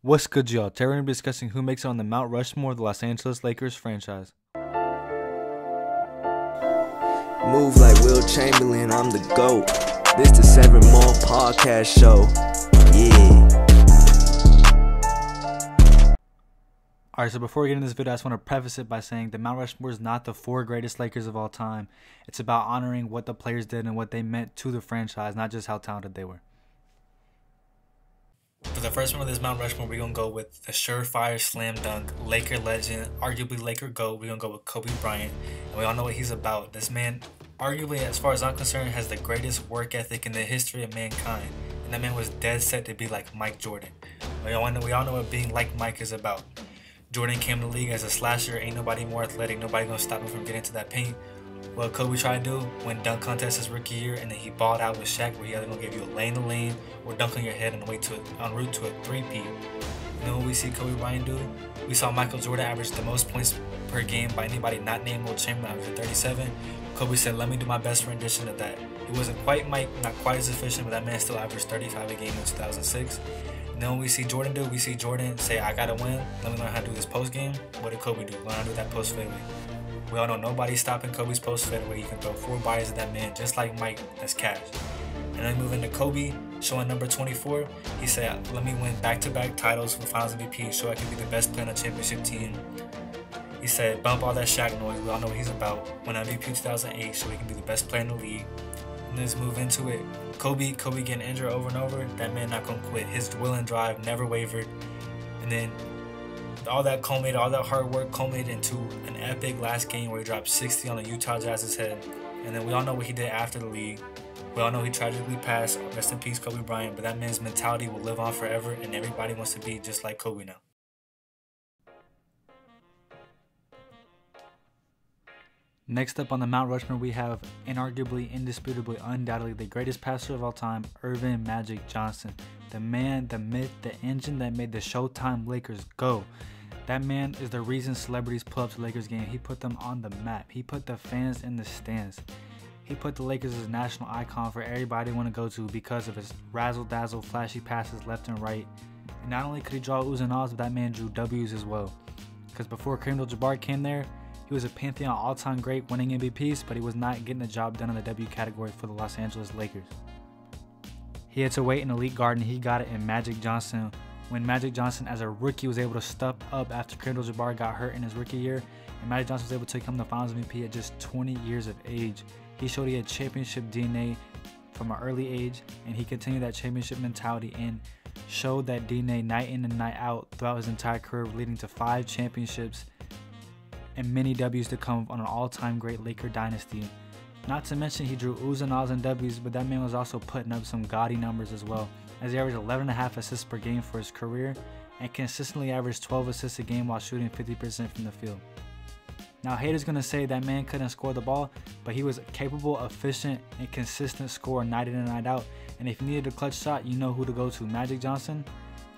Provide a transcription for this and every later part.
What's good, y'all? Today we're going to be discussing who makes it on the Mount Rushmore of the Los Angeles Lakers franchise. Move like Wilt Chamberlain, I'm the GOAT. This the Seven More Podcast Show. Yeah. Alright, so before we get into this video, I just want to preface it by saying the Mount Rushmore is not the four greatest Lakers of all time. It's about honoring what the players did and what they meant to the franchise, not just how talented they were. For the first one of this Mount Rushmore, we're to go with the surefire slam dunk, Laker legend, arguably Laker GOAT. We're to go with Kobe Bryant. And we all know what he's about. This man, arguably, as far as I'm concerned, has the greatest work ethic in the history of mankind. And that man was dead set to be like Mike Jordan. We all know, we all know what being like Mike is about. Jordan came to the league as a slasher. Ain't nobody more athletic. Nobody to stop him from getting to that paint. What Kobe tried to do when dunk contest his rookie year, and then he balled out with Shaq, where he either gonna give you a lane to lane or dunk on your head on the way to en route to a three-peat. You know what we see Kobe Bryant do? We saw Michael Jordan average the most points per game by anybody not named Wilt Chamberlain, averaging 37. Kobe said, "Let me do my best rendition of that." He wasn't quite Mike, not quite as efficient, but that man still averaged 35 a game in 2006. And then we see Jordan do, we see Jordan say, "I gotta win. Let me learn how to do this post game." What did Kobe do? Learn how to do that post fadeaway. We all know nobody's stopping Kobe's post fadeaway. He can throw four bodies at that man, just like Mike. That's cash. And then moving to Kobe, showing number 24, he said, "Let me win back-to-back titles for Finals MVP, so I can be the best player on the championship team." He said, "Bump all that Shaq noise. We all know what he's about. Win MVP 2008, so he can be the best player in the league." And let's move into it. Kobe, Kobe getting injured over and over. That man not gonna quit. His will and drive never wavered. And then all that culminated, all that hard work culminated into an epic last game where he dropped 60 on the Utah Jazz's head. And then we all know what he did after the league. We all know he tragically passed. Rest in peace, Kobe Bryant. But that man's mentality will live on forever, and everybody wants to be just like Kobe now. Next up on the Mount Rushmore, we have inarguably, indisputably, undoubtedly the greatest passer of all time, Earvin Magic Johnson. The man, the myth, the engine that made the Showtime Lakers go. That man is the reason celebrities pull up to Lakers game. He put them on the map. He put the fans in the stands. He put the Lakers as a national icon for everybody want to go to because of his razzle dazzle, flashy passes left and right. And not only could he draw oohs and ahs, but that man drew W's as well. Because before Kareem Abdul-Jabbar came there, he was a Pantheon all-time great winning MVPs, but he was not getting the job done in the W category for the Los Angeles Lakers. He had to wait in elite guard and he got it in Magic Johnson when Magic Johnson as a rookie was able to step up after Kareem Jabbar got hurt in his rookie year and Magic Johnson was able to become the finals MVP at just 20 years of age. He showed he had championship DNA from an early age and he continued that championship mentality and showed that DNA night in and night out throughout his entire career leading to five championships and many W's to come on an all-time great Laker dynasty. Not to mention he drew oohs and ahs and W's, but that man was also putting up some gaudy numbers as well, as he averaged 11.5 assists per game for his career and consistently averaged 12 assists a game while shooting 50% from the field. Now haters gonna say that man couldn't score the ball, but he was capable, efficient, and consistent scorer night in and night out. And if you needed a clutch shot, you know who to go to. Magic Johnson,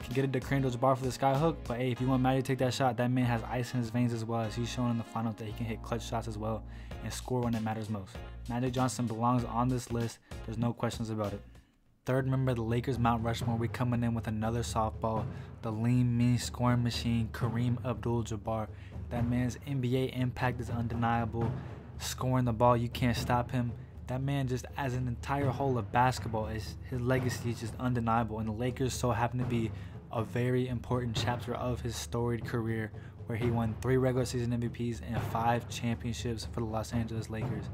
can get it to Crandall's Bar for the sky hook. But hey, if you want Magic to take that shot, that man has ice in his veins as well as he's shown in the finals that he can hit clutch shots as well and score when it matters most. Magic Johnson belongs on this list. There's no questions about it. Third member of the Lakers Mount Rushmore, we coming in with another softball, the lean, mean scoring machine, Kareem Abdul-Jabbar. That man's NBA impact is undeniable. Scoring the ball, you can't stop him. That man just as an entire whole of basketball is his legacy is just undeniable. And the Lakers so happen to be a very important chapter of his storied career where he won three regular season MVPs and five championships for the Los Angeles Lakers.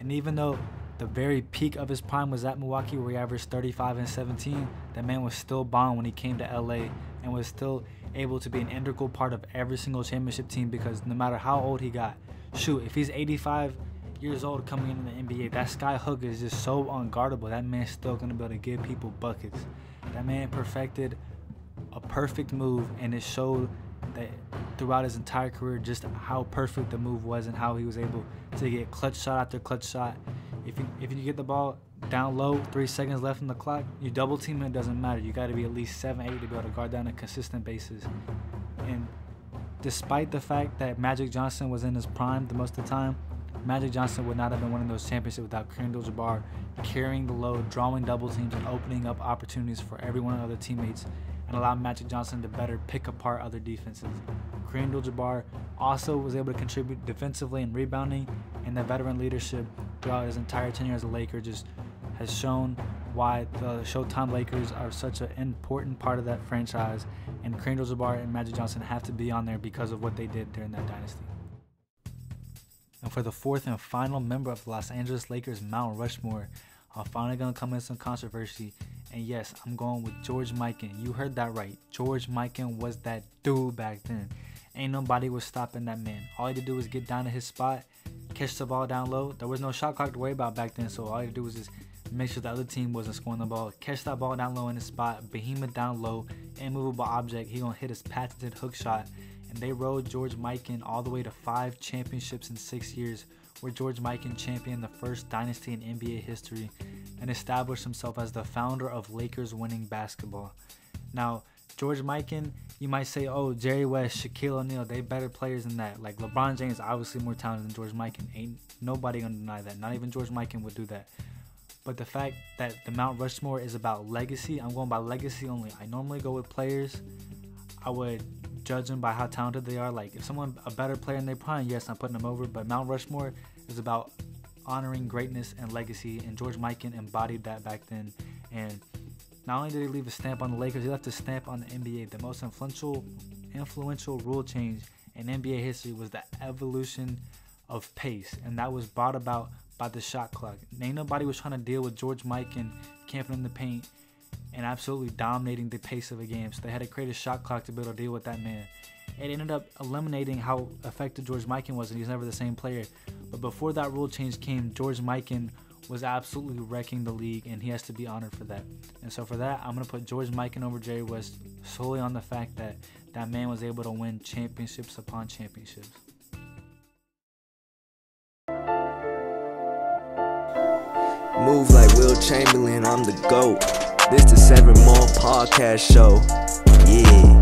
And even though the very peak of his prime was at Milwaukee where he averaged 35 and 17, that man was still bomb when he came to LA and was still able to be an integral part of every single championship team because no matter how old he got, shoot, if he's 85 years old coming into the NBA, that sky hook is just so unguardable. That man's still gonna be able to give people buckets. That man perfected a perfect move, and it showed that throughout his entire career just how perfect the move was and how he was able to get clutch shot after clutch shot. If you if you get the ball down low, three seconds left on the clock, you double team it doesn't matter. You got to be at least seven, eight to be able to guard down on a consistent basis. And despite the fact that Magic Johnson was in his prime the most of the time, Magic Johnson would not have been winning those championships without Kareem Abdul-Jabbar carrying the load, drawing double teams, and opening up opportunities for every one of the other teammates and allow Magic Johnson to better pick apart other defenses. Kareem Abdul-Jabbar also was able to contribute defensively and rebounding, and the veteran leadership throughout his entire tenure as a Laker just has shown why the Showtime Lakers are such an important part of that franchise, and Kareem Abdul-Jabbar and Magic Johnson have to be on there because of what they did during that dynasty. And for the fourth and final member of the Los Angeles Lakers Mount Rushmore, I'm finally gonna come in some controversy. And yes, I'm going with George Mikan. You heard that right. George Mikan was that dude back then. Ain't nobody was stopping that man. All he had to do was get down to his spot, catch the ball down low. There was no shot clock to worry about back then, so all he had to do was just make sure the other team wasn't scoring the ball, catch that ball down low in his spot, behemoth down low, immovable object. He gonna hit his patented hook shot and they rode George Mikan all the way to five championships in six years, where George Mikan championed the first dynasty in NBA history and established himself as the founder of Lakers winning basketball. Now, George Mikan, you might say, oh, Jerry West, Shaquille O'Neal, they better players than that. Like LeBron James, obviously more talented than George Mikan. Ain't nobody gonna deny that. Not even George Mikan would do that. But the fact that the Mount Rushmore is about legacy, I'm going by legacy only. I normally go with players. I would judge them by how talented they are. Like if someone a better player in their prime, yes, I'm putting them over. But Mount Rushmore is about honoring greatness and legacy, and George Mikan embodied that back then. And not only did he leave a stamp on the Lakers, he left a stamp on the NBA. The most influential influential rule change in NBA history was the evolution of pace, and that was brought about by the shot clock. Ain't nobody was trying to deal with George Mikan camping in the paint and absolutely dominating the pace of the game. So they had to create a shot clock to be able to deal with that man. It ended up eliminating how effective George Mikan was, and he's never the same player. But before that rule change came, George Mikan was absolutely wrecking the league, and he has to be honored for that. And so for that, I'm gonna put George Mikan over Jerry West solely on the fact that that man was able to win championships upon championships. Move like Wilt Chamberlain, I'm the GOAT. This the Seven More Podcast Show. Yeah.